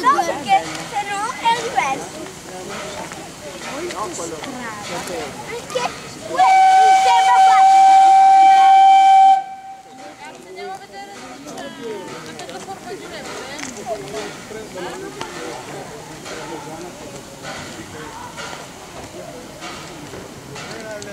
Socche sono diversi. Perché sembra facile. Andiamo a vedere dove c'è la porta di Era il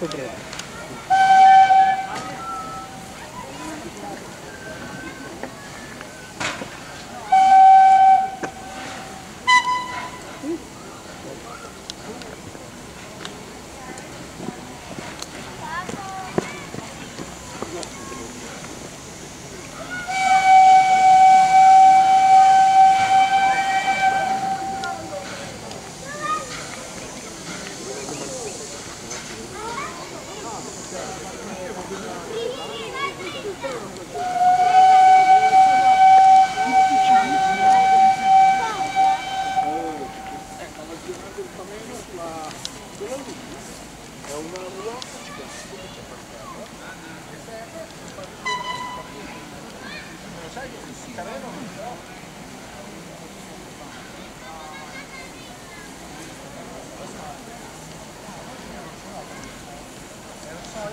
ಕೊಟ್ಟಿದ್ದಾರೆ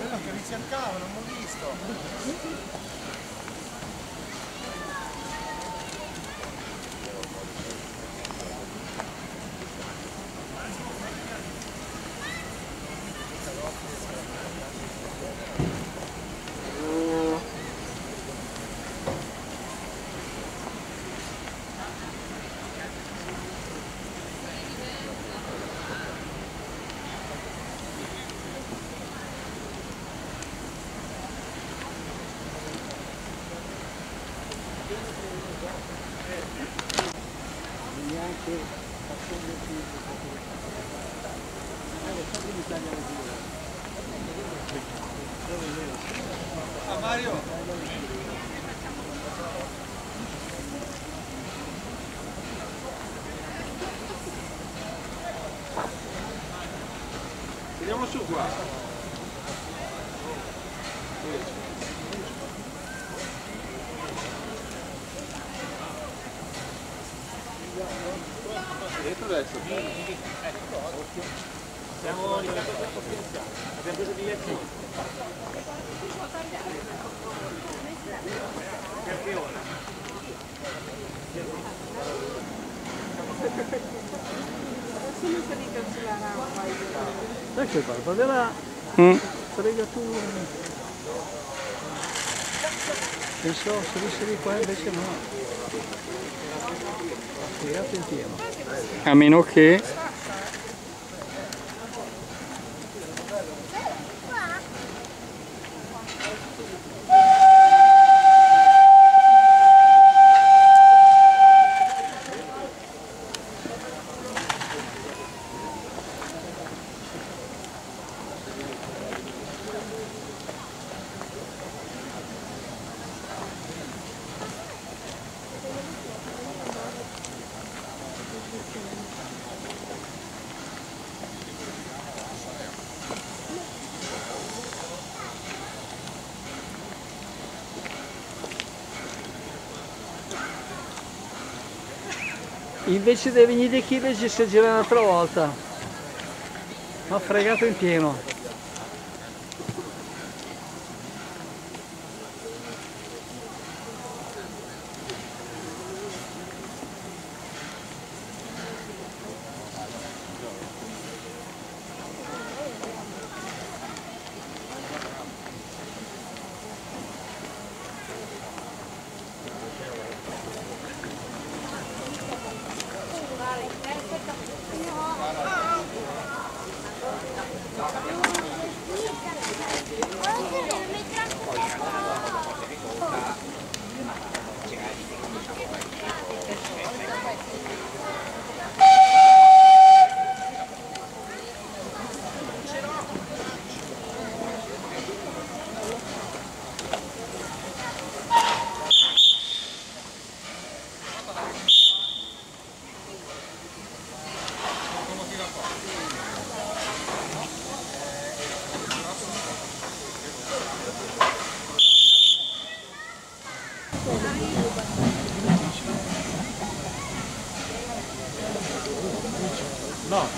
quello che ricercavo, non l'ho visto. Ah Mario, Vediamo su qua. Dentro adesso. Siamo in capo Abbiamo preso biglietti. Perché ora? Sai che fa? Vedrà. Frega tu. Pensavo salisse di qua invece no. A menos que Invece dei vigni di Chile ci si gira un'altra volta. Ma fregato in pieno. No. Uh, I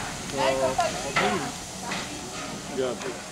think, yeah.